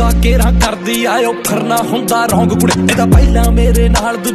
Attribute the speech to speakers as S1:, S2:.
S1: ਹੁੰਦਾ ਕੇਰਾ ਕਰਦੀ ਆਇਓ ਫਰਨਾ ਹੁੰਦਾ ਰੌਂਗ ਕੁੜੇ ਇਹਦਾ ਪਹਿਲਾਂ ਮੇਰੇ ਨਾਲ ਦੂ